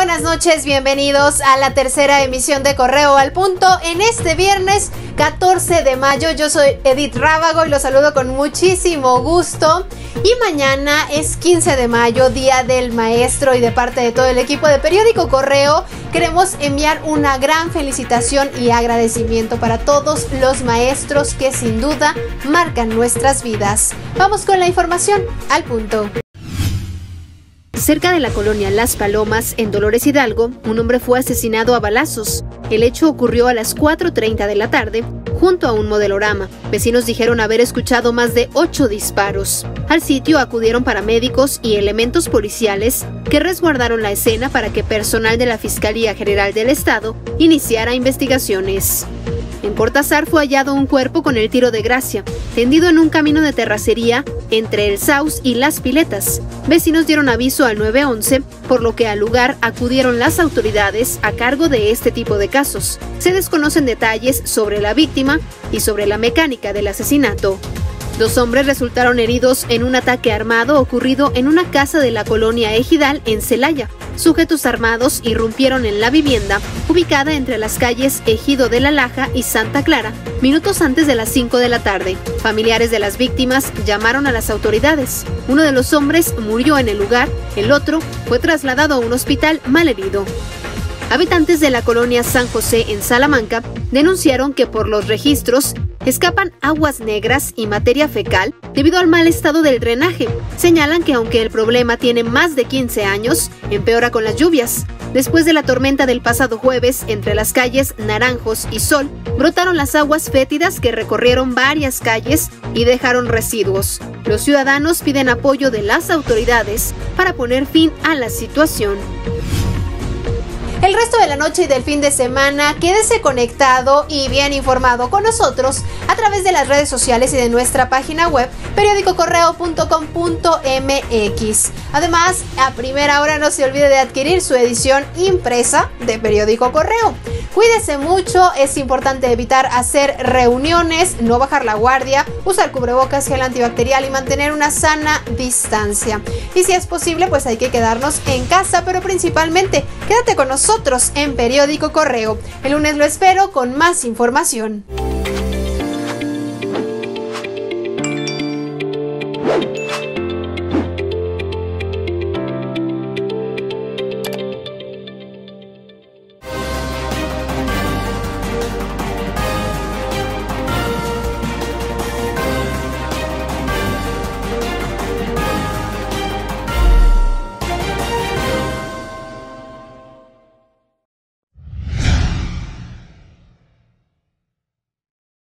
Buenas noches, bienvenidos a la tercera emisión de Correo al Punto en este viernes 14 de mayo. Yo soy Edith Rábago y los saludo con muchísimo gusto. Y mañana es 15 de mayo, Día del Maestro y de parte de todo el equipo de Periódico Correo queremos enviar una gran felicitación y agradecimiento para todos los maestros que sin duda marcan nuestras vidas. Vamos con la información al punto. Cerca de la colonia Las Palomas, en Dolores Hidalgo, un hombre fue asesinado a balazos. El hecho ocurrió a las 4.30 de la tarde, junto a un modelorama. Vecinos dijeron haber escuchado más de ocho disparos. Al sitio acudieron paramédicos y elementos policiales que resguardaron la escena para que personal de la Fiscalía General del Estado iniciara investigaciones. En Cortázar fue hallado un cuerpo con el tiro de gracia, tendido en un camino de terracería entre el Saus y las Piletas. Vecinos dieron aviso al 911, por lo que al lugar acudieron las autoridades a cargo de este tipo de casos. Se desconocen detalles sobre la víctima y sobre la mecánica del asesinato. Dos hombres resultaron heridos en un ataque armado ocurrido en una casa de la colonia Ejidal en Celaya. Sujetos armados irrumpieron en la vivienda, ubicada entre las calles Ejido de la Laja y Santa Clara, minutos antes de las 5 de la tarde. Familiares de las víctimas llamaron a las autoridades. Uno de los hombres murió en el lugar, el otro fue trasladado a un hospital malherido. Habitantes de la colonia San José en Salamanca denunciaron que por los registros escapan aguas negras y materia fecal debido al mal estado del drenaje. Señalan que aunque el problema tiene más de 15 años, empeora con las lluvias. Después de la tormenta del pasado jueves, entre las calles Naranjos y Sol, brotaron las aguas fétidas que recorrieron varias calles y dejaron residuos. Los ciudadanos piden apoyo de las autoridades para poner fin a la situación el resto de la noche y del fin de semana. Quédese conectado y bien informado con nosotros a través de las redes sociales y de nuestra página web periódicocorreo.com.mx. Además, a primera hora no se olvide de adquirir su edición impresa de Periódico Correo. Cuídese mucho, es importante evitar hacer reuniones, no bajar la guardia, usar cubrebocas, gel antibacterial y mantener una sana distancia. Y si es posible, pues hay que quedarnos en casa, pero principalmente quédate con nosotros en Periódico Correo. El lunes lo espero con más información.